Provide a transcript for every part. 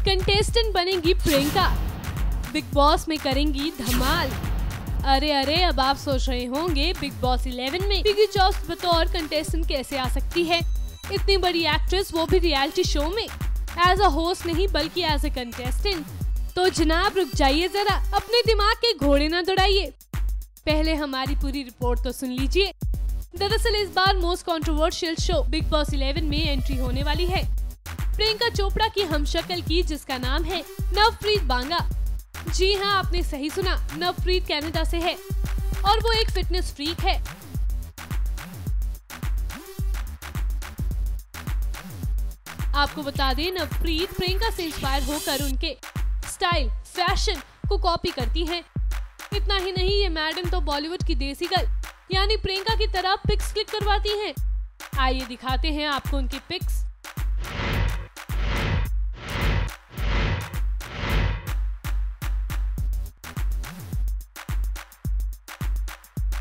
Contestant बनेगी Priyanka. Big boss में करेंगी धमाल। अरे अरे, अब आप सोच रहे होंगे बिग बॉस 11 में बिगी जॉस बतौर कंटेस्टेंट कैसे आ सकती है? इतनी बड़ी एक्ट्रेस वो भी रियलिटी शो में। एज अ होस्ट नहीं, बल्कि एज अ कंटेस्टेंट तो जनाब, रुक जाइए जरा, अपने दिमाग के घोड़े न दौड़ाइए। पहले हमारी पूरी रिपोर्ट तो सुन लीजिए। दरअसल इस बार most controversial show Bigg Boss 11 में एंट्री होने वाली है। प्रियंका चोपड़ा की हमशक्ल की, जिसका नाम है नवप्रीत बांगा जी हाँ आपने सही सुना, नवप्रीत कनाडा से है, और वो एक फिटनेस फ्रीक है आपको बता दें, नवप्रीत प्रियंका से इंस्पायर होकर उनके स्टाइल फ़ैशन को कॉपी करती हैं। इतना ही नहीं, ये मैडम तो बॉलीवुड की देसी गर्ल, यानी प्रियंका की तरह पिक्स क्लिक करवाती हैं। आइए दिखाते हैं आपको उनकी पिक्स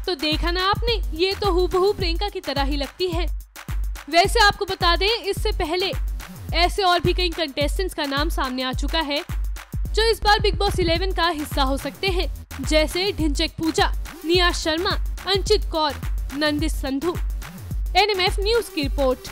तो देखा ना आपने, ये तो हूबहू प्रियंका की तरह ही लगती है। वैसे आपको बता दें, इससे पहले ऐसे और भी कई कंटेस्टेंट्स का नाम सामने आ चुका है, जो इस बार बिग बॉस 11 का हिस्सा हो सकते हैं, जैसे ढिंचक पूजा, निया शर्मा, अंचित कौर, नंदित संधु। एनएमएफ न्यूज़ की रिपोर्ट।